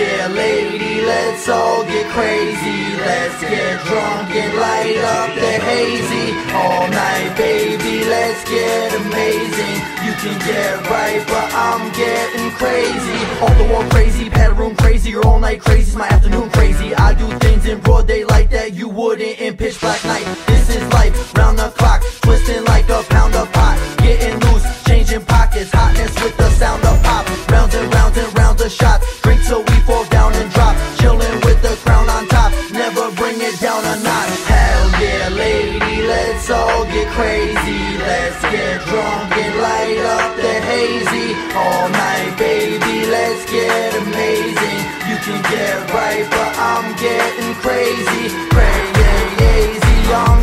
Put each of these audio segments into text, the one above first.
yeah, lady, let's all get crazy. Let's get drunk and light up the hazy. All night, baby, let's get amazing. You can get right, but I'm getting crazy. All the world crazy, pad room crazy, or all night crazy. It's my afternoon crazy. I do things in broad daylight that you wouldn't in pitch black night. This is life, round the clock, twisting like a pound of pot. Getting loose, changing pockets, hotness with the sound of pop. Rounds and rounds and rounds of shots. Crazy. Let's get drunk and light up the hazy. All night, baby, let's get amazing. You can get right, but I'm getting crazy. Crazy, I'm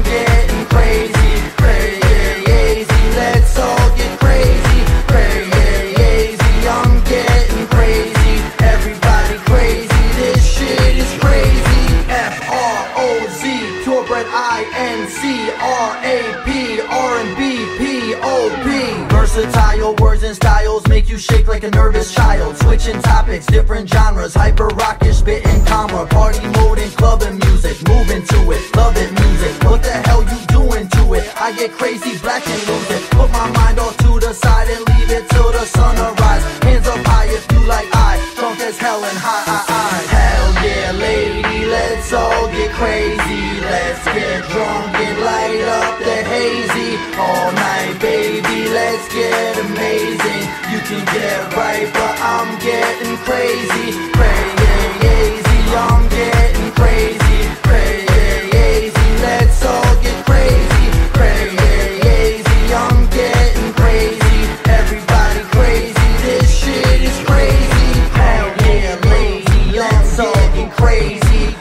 Z, Pure Bread I N C R A P R and B P O P. Versatile words and styles make you shake like a nervous child. Switching topics, different genres, hyper rockish, spitting comma, party mode and clubbing music. Moving to it, love it music. What the hell you doing to it? I get crazy, black and lose it. Put my mind all to the side and leave it till the sun arise. Hands up high if you like I, drunk as hell and high. I, I. Hell yeah, lady, let's all get crazy. getting crazy, crazy. I'm getting crazy, crazy. Let's all get crazy, crazy. I'm getting crazy. Everybody crazy. This shit is crazy. Hell yeah, lazy. Let's all get crazy.